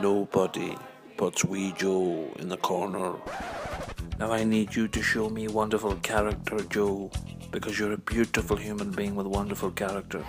nobody puts wee Joe in the corner. Now I need you to show me wonderful character, Joe, because you're a beautiful human being with wonderful character.